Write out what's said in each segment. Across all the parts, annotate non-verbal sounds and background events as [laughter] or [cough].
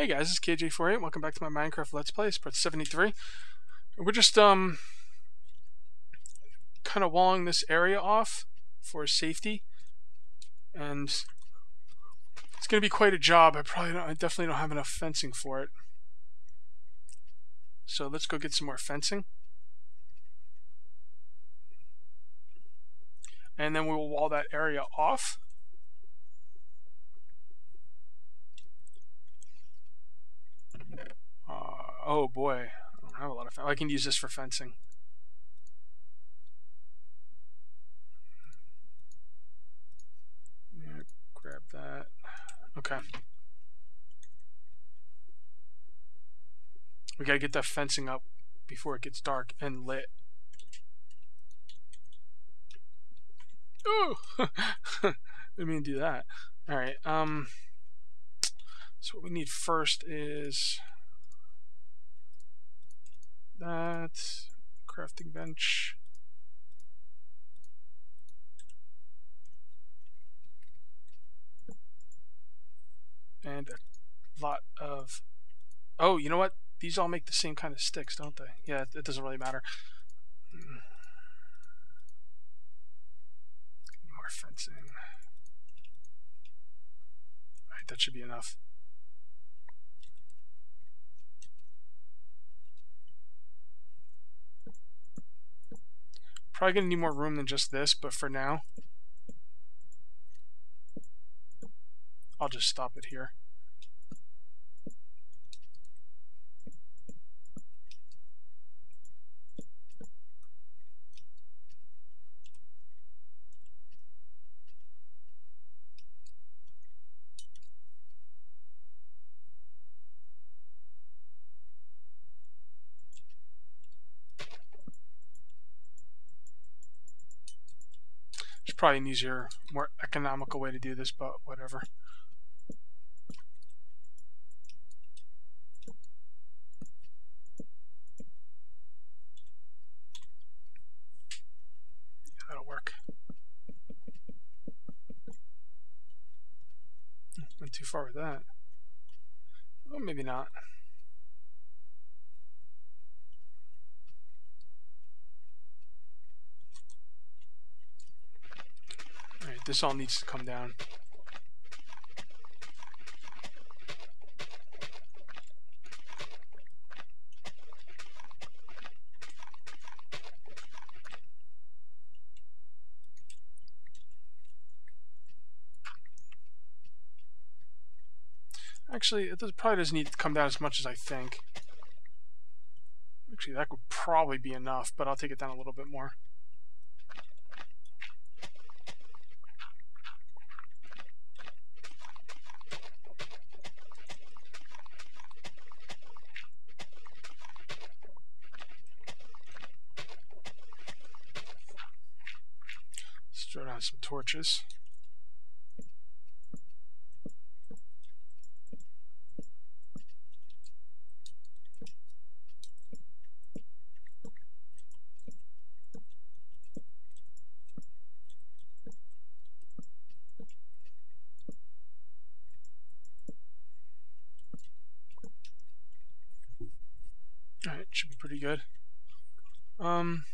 Hey guys, is Kage848. Welcome back to my Minecraft Let's Play. It's part 73. We're just um kind of walling this area off for safety, and it's going to be quite a job. I probably don't, I definitely don't have enough fencing for it. So let's go get some more fencing. And then we will wall that area off. Oh boy, I don't have a lot of. I can use this for fencing. Yeah, grab that. Okay. We gotta get that fencing up before it gets dark and lit. Oh, [laughs] I mean do that. All right. Um. So what we need first is that. Crafting bench. And a lot of... Oh, you know what? These all make the same kind of sticks, don't they? Yeah, it doesn't really matter. More fencing. Alright, that should be enough. Probably going to need more room than just this, but for now, I'll just stop it here. Probably an easier, more economical way to do this, but whatever. Yeah, that'll work. Hmm, went too far with that. Well, maybe not. This all needs to come down. Actually, it probably doesn't need to come down as much as I think. Actually, that would probably be enough, but I'll take it down a little bit more. Some torches. Alright, should be pretty good. Um,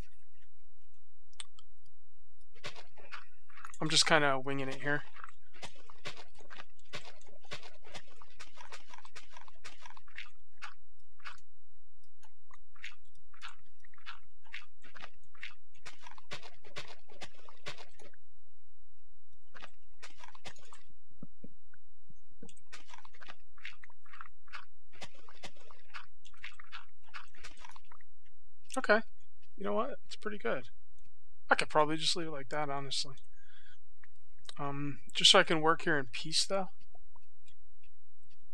I'm just kind of winging it here. Okay. You know what? It's pretty good. I could probably just leave it like that, honestly. Um, just so I can work here in peace, though.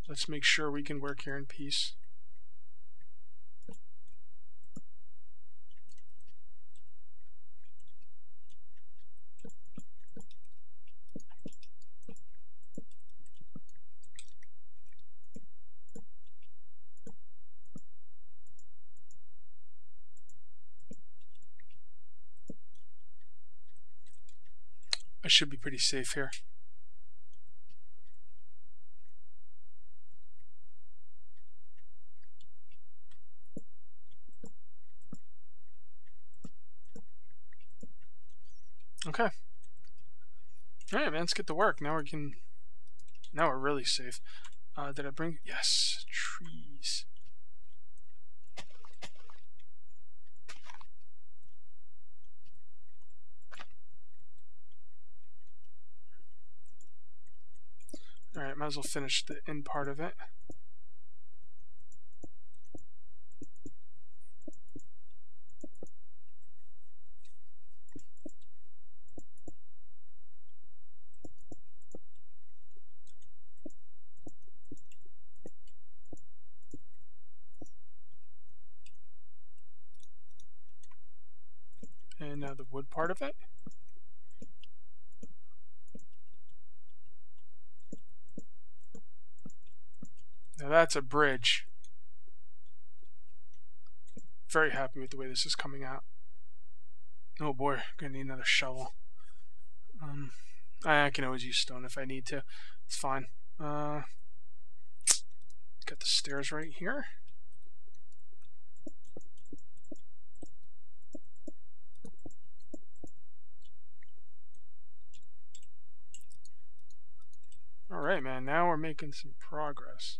Let's make sure we can work here in peace. should be pretty safe here. Okay. Alright, man, let's get to work. Now we can... Now we're really safe. Uh, did I bring... Yes, tree. Might as well finish the end part of it. And now the wood part of it. That's a bridge. Very happy with the way this is coming out. Oh boy, gonna need another shovel. Um, I, can always use stone if I need to. It's fine. Uh, got the stairs right here. Alright, man, now we're making some progress.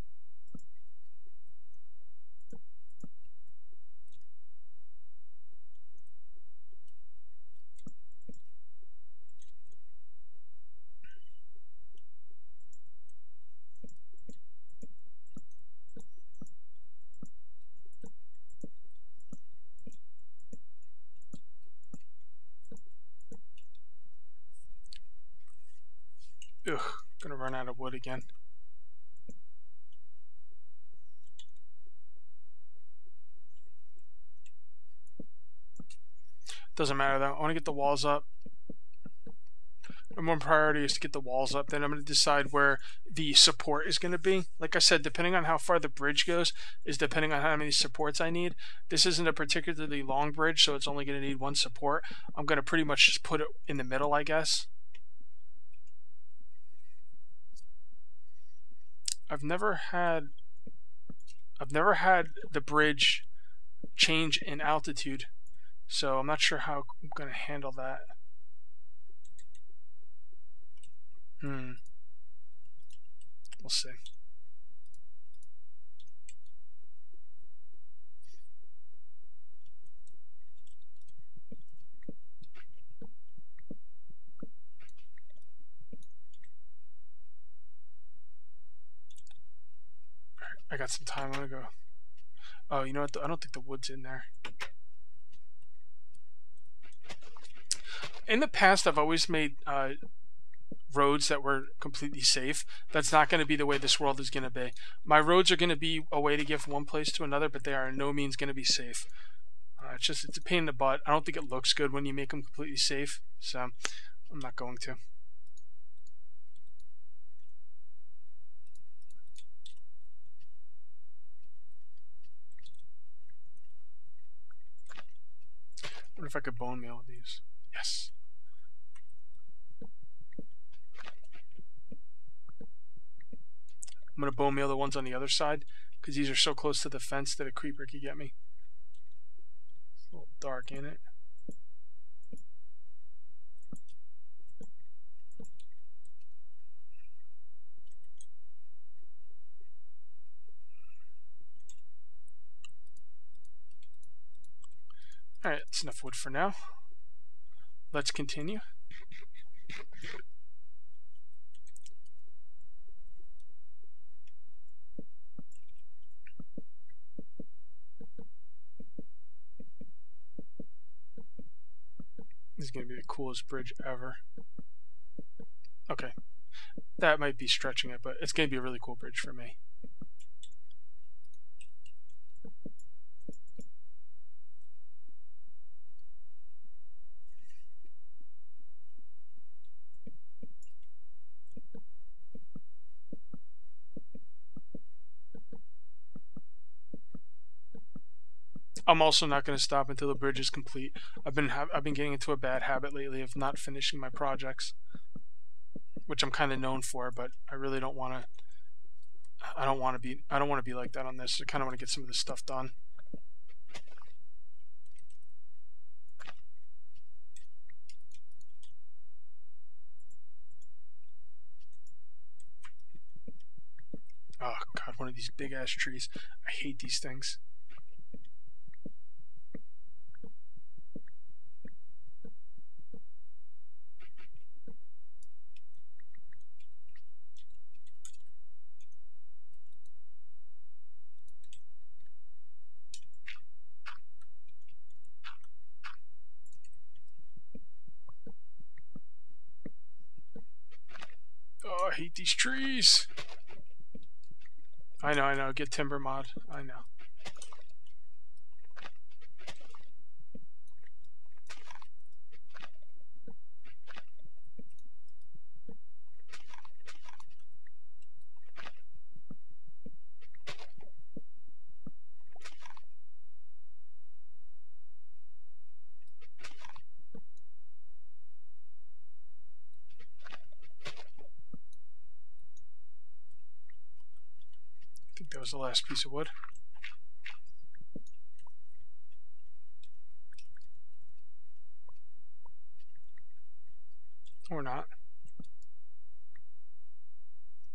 Ugh, gonna run out of wood again. Doesn't matter though. I want to get the walls up. My one priority is to get the walls up. Then I'm going to decide where the support is going to be. Like I said, depending on how far the bridge goes, is depending on how many supports I need. This isn't a particularly long bridge, so it's only going to need one support. I'm going to pretty much just put it in the middle, I guess. I've never had I've never had the bridge change in altitude, so I'm not sure how I'm going to handle that. Hmm. We'll see. I got some time. I'm gonna go. Oh, you know what? I don't think the wood's in there. In the past, I've always made uh, roads that were completely safe. That's not going to be the way this world is going to be. My roads are going to be a way to get from one place to another, but they are in no means going to be safe. Uh, it's just it's a pain in the butt. I don't think it looks good when you make them completely safe, so I'm not going to. Wonder if I could bone meal these. Yes. I'm going to bone meal the ones on the other side because these are so close to the fence that a creeper could get me. It's a little dark in it. Alright, that's enough wood for now. Let's continue. This is going to be the coolest bridge ever. Okay. That might be stretching it, but it's going to be a really cool bridge for me. I'm also not going to stop until the bridge is complete. I've been I've been getting into a bad habit lately of not finishing my projects, which I'm kind of known for, but I really don't want to. I don't want to be I don't want to be like that on this. I kind of want to get some of this stuff done. Oh god, one of these big ass trees. I hate these things. I hate these trees. I know, I know. Get timber mod. I know. The last piece of wood. Or not.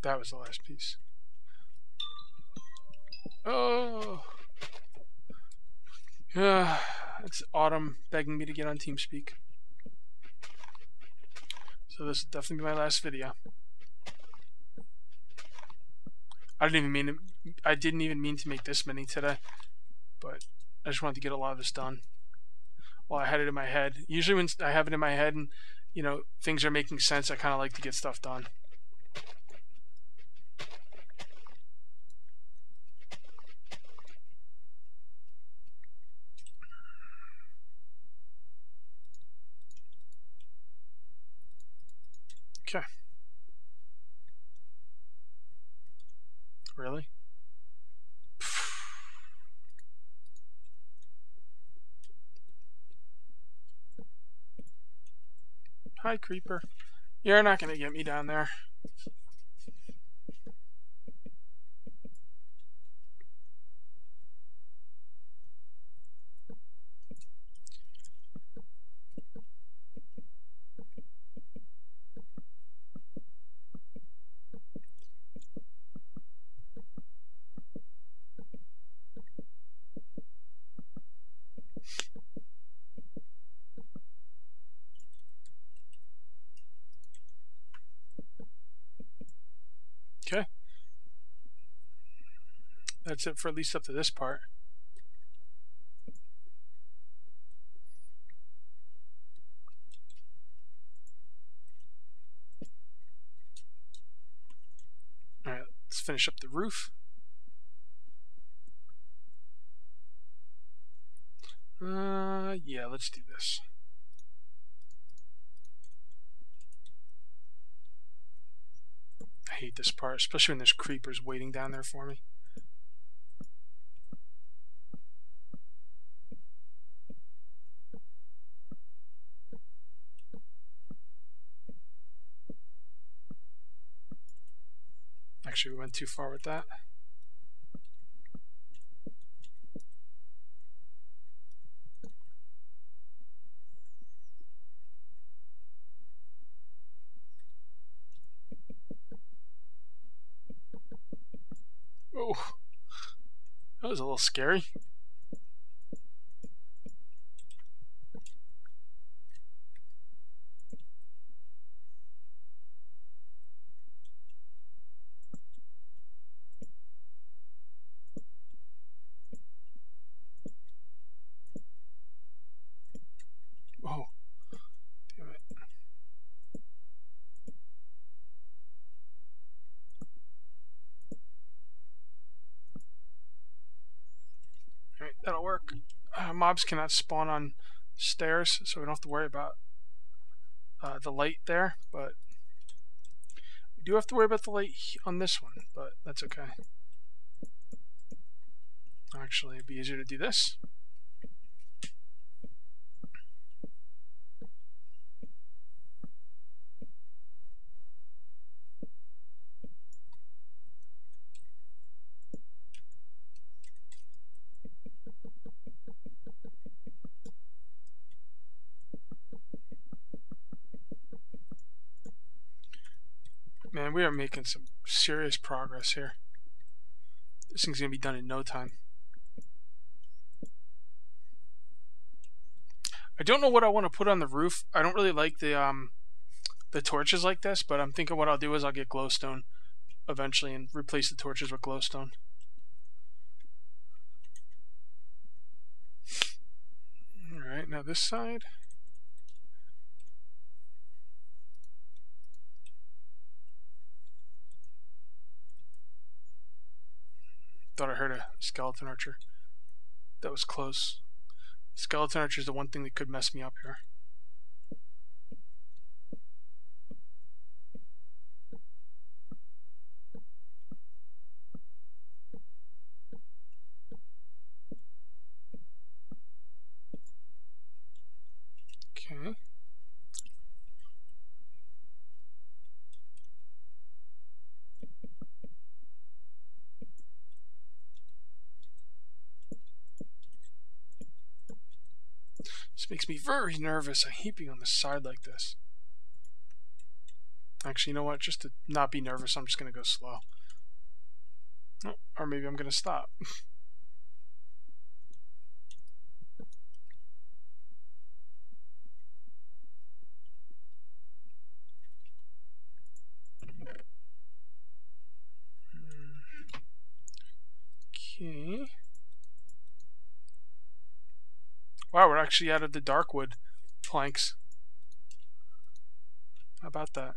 That was the last piece. Oh! Yeah, it's autumn begging me to get on TeamSpeak. So this will definitely be my last video. I didn't even mean to, I didn't even mean to make this many today, but I just wanted to get a lot of this done Well, I had it in my head. Usually when I have it in my head and you know things are making sense, I kind of like to get stuff done. Okay. Really? Hi, Creeper. You're not going to get me down there. Okay. That's it for at least up to this part. Alright, let's finish up the roof. Uh, yeah, let's do this. I hate this part, especially when there's creepers waiting down there for me. Actually, we went too far with that. Oh, that was a little scary. Oh, damn it. Alright, that'll work. Uh, mobs cannot spawn on stairs, so we don't have to worry about uh, the light there, but we do have to worry about the light on this one, but that's okay. Actually, it'd be easier to do this. Man, we are making some serious progress here. This thing's going to be done in no time. I don't know what I want to put on the roof. I don't really like the um the torches like this, but I'm thinking what I'll do is I'll get glowstone eventually and replace the torches with glowstone. Alright, now this side. Thought I heard a skeleton archer. That was close. Skeleton archer is the one thing that could mess me up here. Okay. Makes me very nervous. I hate being on the side like this. Actually, you know what? Just to not be nervous, I'm just going to go slow. Oh, or maybe I'm going to stop. [laughs] okay. Wow, we're actually out of the darkwood planks. How about that?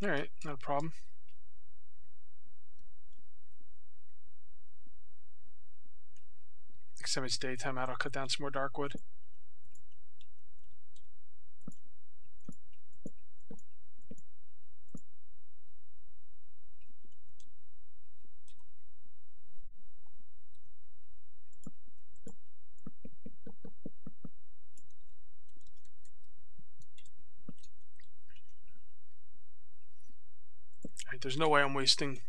Alright, not a problem. Next time it's daytime out, I'll cut down some more darkwood. There's no way I'm wasting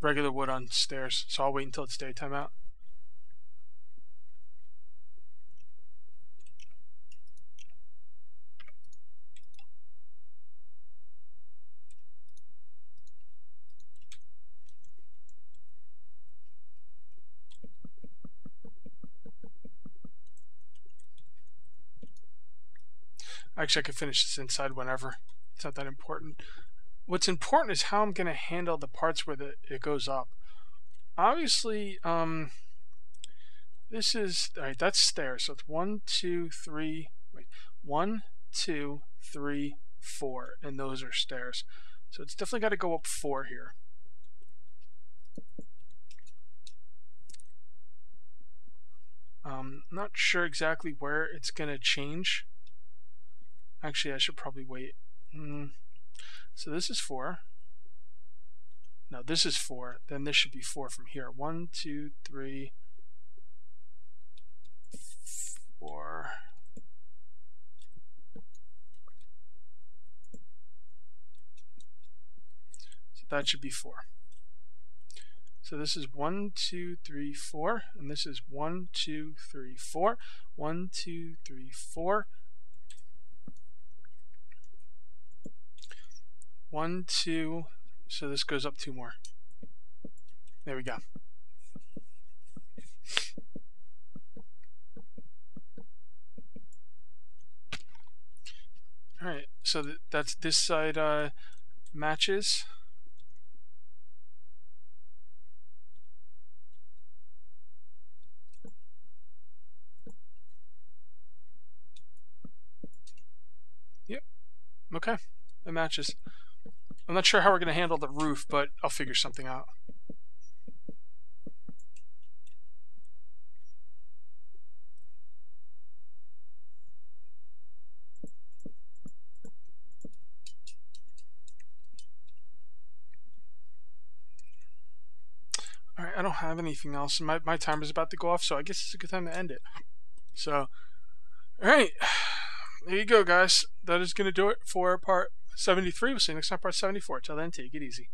regular wood on stairs, so I'll wait until it's daytime out. Actually, I could finish this inside whenever. It's not that important what's important is how I'm going to handle the parts where the, it goes up. Obviously, um, this is, all right, that's stairs. So it's one, two, three, wait, one, two, three, four, and those are stairs. So it's definitely got to go up four here. Um, not sure exactly where it's going to change. Actually, I should probably wait. Mm. So this is 4. Now this is 4. Then this should be 4 from here. One, two, three, four. So that should be 4. So this is one, two, three, four, and this is one, two, three, four, one, two, three, four, One, two, so this goes up two more. There we go. All right, so th that's this side uh, matches. Yep. Okay, it matches. I'm not sure how we're going to handle the roof, but I'll figure something out. Alright, I don't have anything else. My, my is about to go off, so I guess it's a good time to end it. So, alright. [sighs] There you go, guys. That is going to do it for part 73. We'll see you next time, part 74. Till then, take it easy.